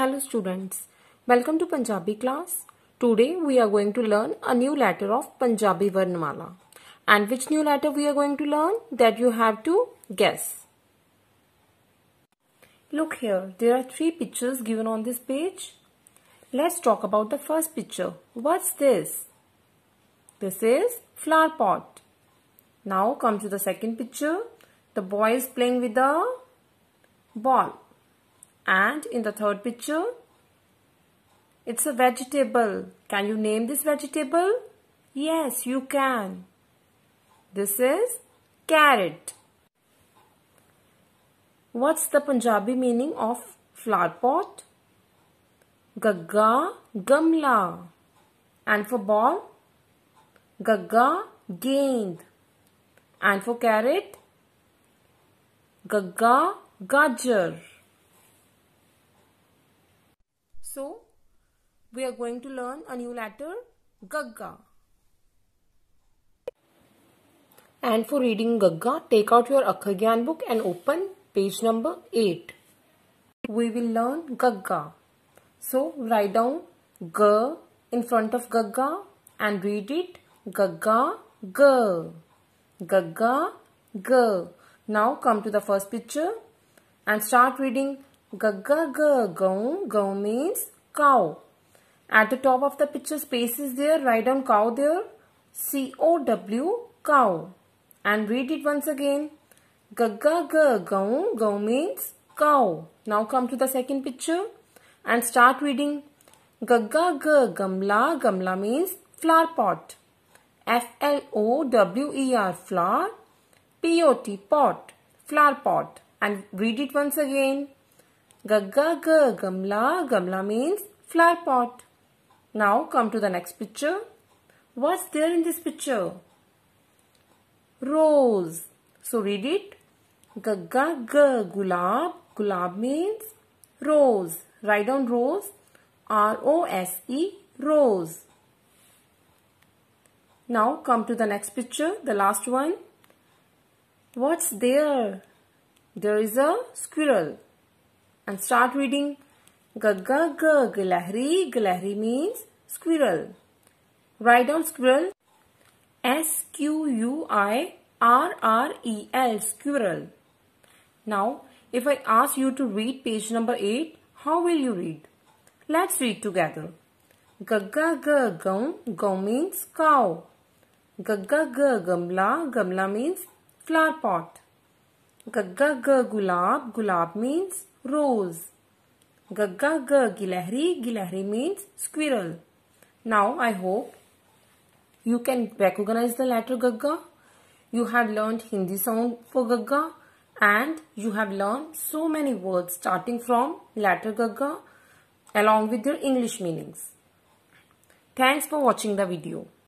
Hello students, welcome to Punjabi class. Today we are going to learn a new letter of Punjabi Varnamala. And which new letter we are going to learn? That you have to guess. Look here, there are three pictures given on this page. Let's talk about the first picture. What's this? This is flower pot. Now come to the second picture. The boy is playing with the ball. And in the third picture, it's a vegetable. Can you name this vegetable? Yes, you can. This is carrot. What's the Punjabi meaning of flower pot? Gagga, gamla. And for ball? Gagga, gend. And for carrot? Gagga, gajar. So, we are going to learn a new letter, Gagga. And for reading Gagga, take out your Akhar Gyan book and open page number 8. We will learn Gagga. So, write down G in front of Gagga and read it Gagga G. Gagga G. Now come to the first picture and start reading Gagga G. Gaon. Gaon means cow. At the top of the picture space is there. Write down cow there. C-O-W cow. And read it once again. Gagga G. Gaon. Gaon means cow. Now come to the second picture and start reading Gagga G. Gamla. Gamla means flower pot. F-L-O-W-E-R flower. P-O-T pot. Flower pot. And read it once again. Gagga G. Gamla. Gamla means flower pot. Now come to the next picture. What's there in this picture? Rose. So read it. Gagga G. Gulab. Gulab means rose. Write down rose. R-O-S-E. Rose. Now come to the next picture, the last one. What's there? There is a squirrel. And start reading. Gagga G. Gilahri. Gilahri means squirrel. Write down squirrel. S-Q-U-I-R-R-E-L. Squirrel. Now, if I ask you to read page number 8, how will you read? Let's read together. Gagga G. Gaon. Gaon means cow. Gagga G. Gamla. Means flower pot. Gagga G. Gulab. Gulab means rose. Gagga G. Gilahri. Gilahri means squirrel. Now I hope you can recognize the letter Gagga. You have learned Hindi sound for Gagga and you have learned so many words starting from letter Gagga along with their English meanings. Thanks for watching the video.